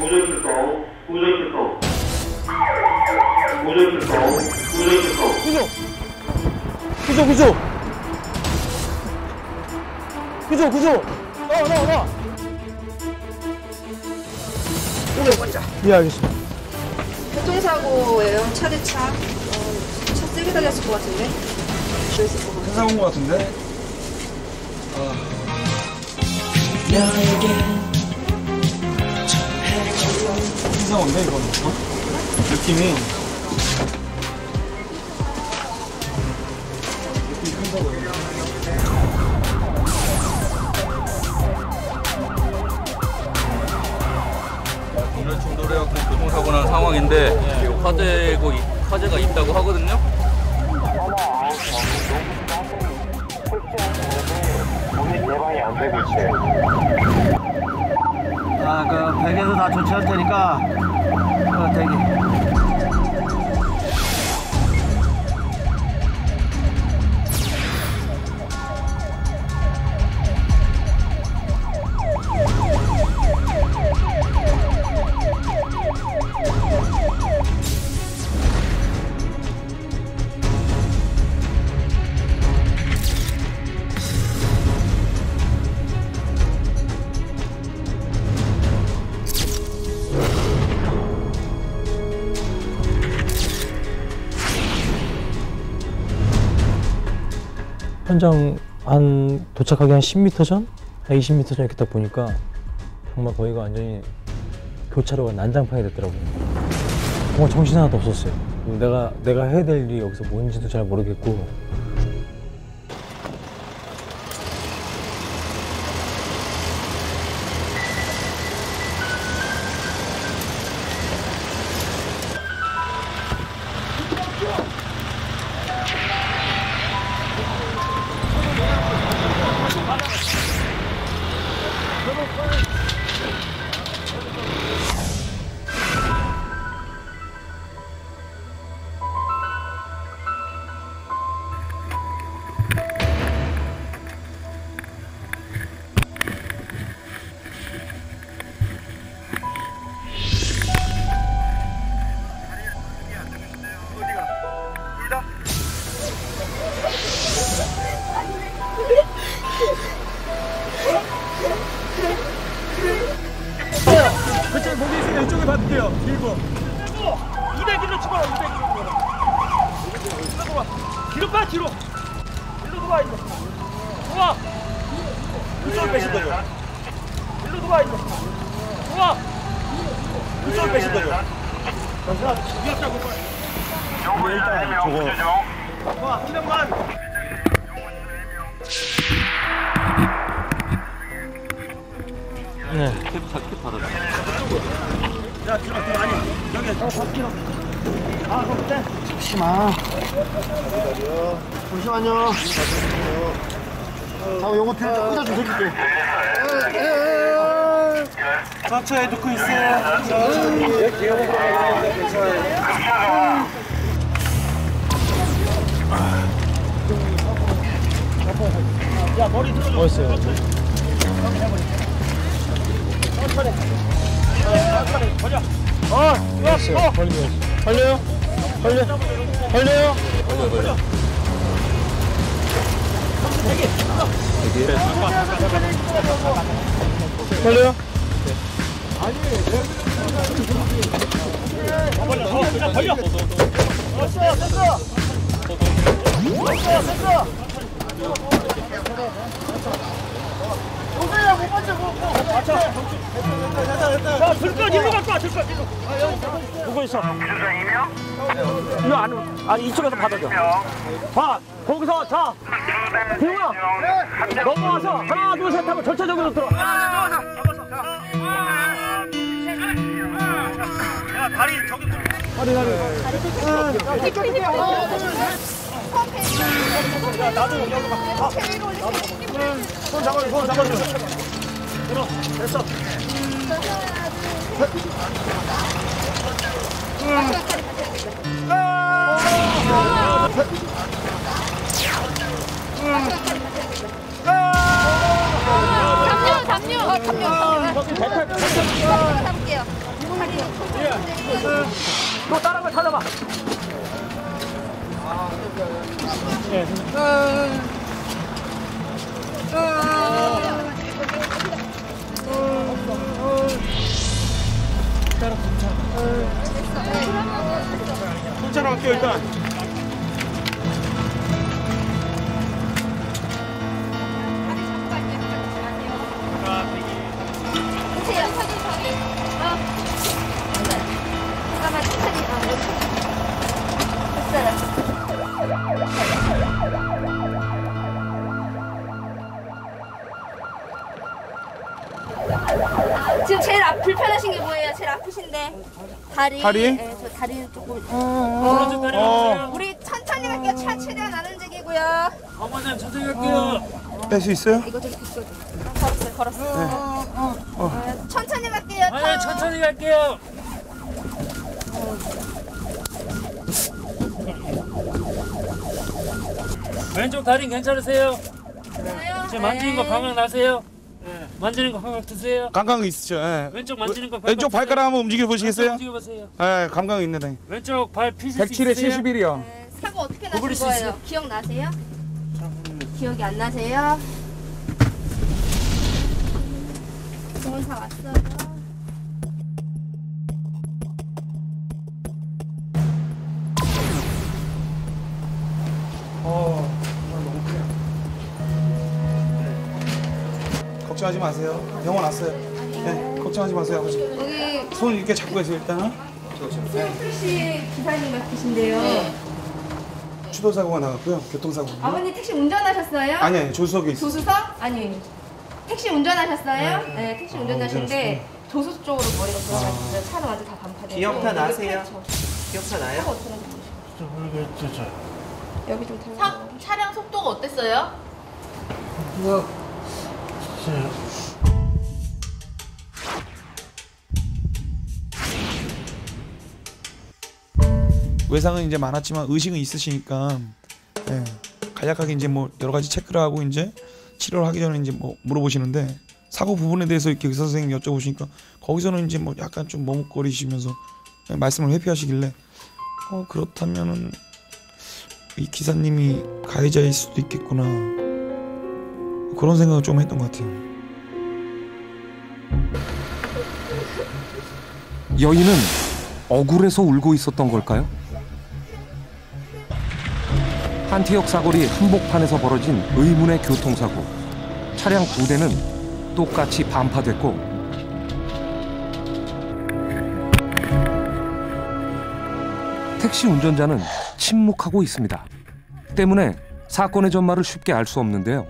구조 출동, 구조 출동. 구조 출동, 구조 출동. 구조! 구조, 구조! 구조, 구조! 나와, 나와, 나와! 예, 알겠습니다. 교통사고예요. 차례차. 어, 차 세게 달렸을 것 같은데. 회사 온것 같은데? 이상한데 이거는 어? 느낌이 오늘 충돌해갖고 교통사고 난 상황인데 화재고 화재가 있다고 하거든요. 아, 그, 백에서 다 조치할 테니까, 어, 대기. 현장 한 도착하기 한 10m 전? 한 20m 전 이렇게 딱 보니까 정말 거기가 완전히 교차로가 난장판이 됐더라고요. 정말 정신 하나도 없었어요. 내가 내가 해야 될 일이 여기서 뭔지도 잘 모르겠고 뒤로 빠 뒤로? 일로 돌아 이거 돌아 그쪽을 빼신 거죠 일로 돌아 이거 돌아 그쪽을 빼신 거죠 위협자고 일단 저거. 와 피난만. 네. 캡 받아. 야 뒤로 뒤로 아니 여기. 어 4km 아돼 잠시만. 잠시만요. 자, 요거 좀 꽂아줘 해줄게. 자차에 놓고 있어요 야 머리 들어줘 어딨어요? 어 걸렸어요. 걸려요. 걸려요? 걸려? 걸려요? 걸려요? 됐어 됐어 오세요 못 맞춰 못 맞춰 자 들것 일로 갖고 와 들것 일로 보고 있어? 이거 안 아니 이쪽에서 받아줘. 봐 거기서 자. 대웅아 넘어와서 하나 둘 셋 하면 전체적으로 들어. 야 다리 저기 야 나도 여기로 가 아, 손 잡아줘 손 잡아줘. 들어 됐어 담요, 담요, 담요. 거기 배탈 담 다른 거 찾아봐. 순찰 할게요 일단. 지금 제일 아, 불편하신 게 뭐예요? 제일 아프신데 다리. 다리? 네, 저 다리 조금. 어. 우리 천천히 갈게요. 차 최대한 안 움직이고요. 어머님 천천히 갈게요. 뺄 수 있어요? 이거 좀 비싸. 걸었어요, 걸었어. 어, 천천히 갈게요. 아니 타. 천천히 갈게요. 왼쪽 다리 괜찮으세요? 지금 만지는 거 감각 나세요? 만지는 거 감각 드세요? 감각 있으죠. 예. 왼쪽 만지는 거 감각 왼쪽 드세요? 발가락 한번 움직여 보시겠어요? 움직여 보세요. 예, 감각 있네. 네. 왼쪽 발 피실 수 107에 있으세요? 71이요. 네, 사고 어떻게 구부릴 나신 수 거예요? 있어요? 기억나세요? 기억이 안 나세요? 병원 다 왔어요. 걱정하지 마세요. 병원 왔어요. 네, 걱정하지 마세요, 아버지. 여기 손 이렇게 잡고 계세요, 일단은. 택시 기사님 맡으신데요. 추돌 사고가 나갔고요. 교통사고. 아버님 택시 운전하셨어요? 아니, 아니, 조수석에 있어요. 조수석? 아니. 택시 운전하셨어요? 네, 택시 운전하시는데 조수 쪽으로 머리가 돌아가셨어요. 차는 완전 다 반파되고. 기억나 나세요? 기억사 나요? 차가 어떻게 나셨어요? 여기 좀. 차, 차량 속도가 어땠어요? 외상은 이제 많았지만 의식은 있으시니까 예, 간략하게 이제 뭐 여러 가지 체크를 하고 이제 치료를 하기 전에 이제 뭐 물어보시는데 사고 부분에 대해서 이렇게 의사 선생님 여쭤보시니까 거기서는 이제 뭐 약간 좀 머뭇거리시면서 말씀을 회피하시길래 어 그렇다면은 이 기사님이 가해자일 수도 있겠구나 그런 생각을 좀 했던 것 같아요. 여인은 억울해서 울고 있었던 걸까요? 한티역 사거리 한복판에서 벌어진 의문의 교통사고. 차량 두 대는 똑같이 반파됐고 택시 운전자는 침묵하고 있습니다. 때문에 사건의 전말을 쉽게 알 수 없는데요.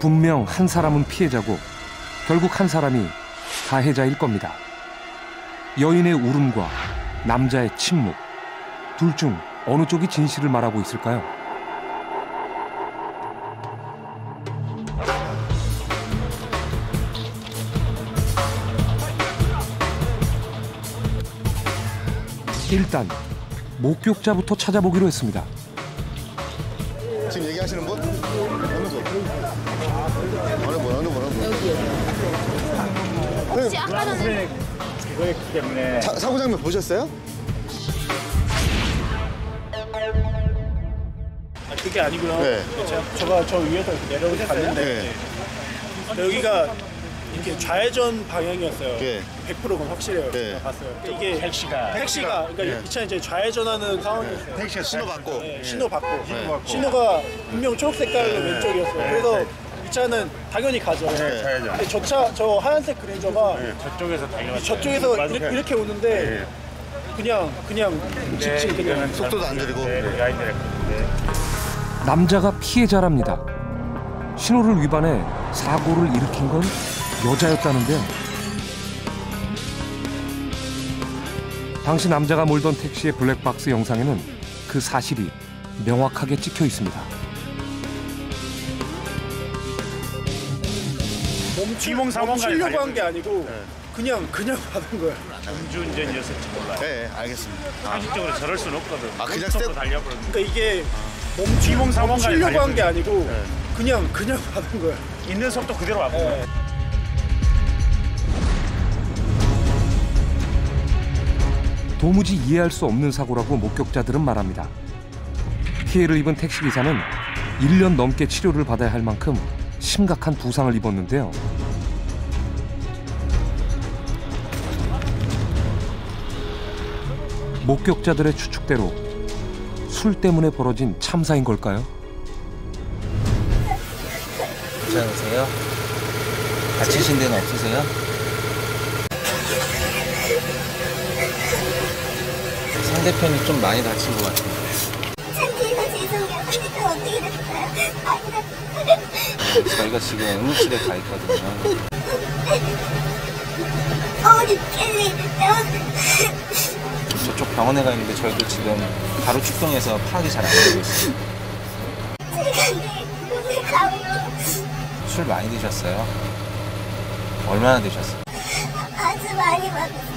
분명 한 사람은 피해자고 결국 한 사람이 가해자일 겁니다. 여인의 울음과 남자의 침묵. 둘 중 어느 쪽이 진실을 말하고 있을까요? 일단 목격자부터 찾아보기로 했습니다. 아까 전에 사, 사고 장면 보셨어요? 그게 아니고요. 네. 제가 저가 저 위에서 내려오서 봤는데 네. 여기가 이렇게 좌회전 방향이었어요. 네. 100%건 확실해요. 네. 제가 봤어요. 이게 택시가 택시가 그러니까 이 차는 이제 좌회전하는 상황이었어요. 택시가 신호 받고. 네, 신호 받고 신호가 분명 초록 색깔로 왼쪽이었어요. 그래서 이 차는 당연히 가죠. 근데 저 차 저 하얀색 그랜저가 저쪽에서 달려 저쪽에서 이렇게, 이렇게 오는데 그냥 그냥 직진 그냥 속도도 안 들이고. 남자가 피해자랍니다. 신호를 위반해 사고를 일으킨 건 여자였다는데요. 당시 남자가 몰던 택시의 블랙박스 영상에는 그 사실이 명확하게 찍혀 있습니다. 멈추, 멈추려고 한 게 아니고 그냥 그냥 받은 거야. 네, 알겠습니다. 상식적으로 저럴 수는 없거든. 아, 그냥 스텝? 그러니까 이게 멈추, 사망까지 멈추려고 한 게. 아니고 네. 그냥 그냥 받은 거야. 있는 속도 그대로 왔고. 요 도무지 이해할 수 없는 사고라고 목격자들은 말합니다. 피해를 입은 택시기사는 1년 넘게 치료를 받아야 할 만큼 심각한 부상을 입었는데요. 목격자들의 추측대로 술 때문에 벌어진 참사인 걸까요? 괜찮으세요? 다치신 데는 없으세요? 상대편이 좀 많이 다친 것 같아요. 저희가 지금 응급실에 가 있거든요. 저쪽 병원에 가 있는데 저희도 지금 바로 출동해서 파악이 잘 안 되고 있어요. 술 많이 드셨어요? 얼마나 드셨어요? 아주 많이 먹었어요.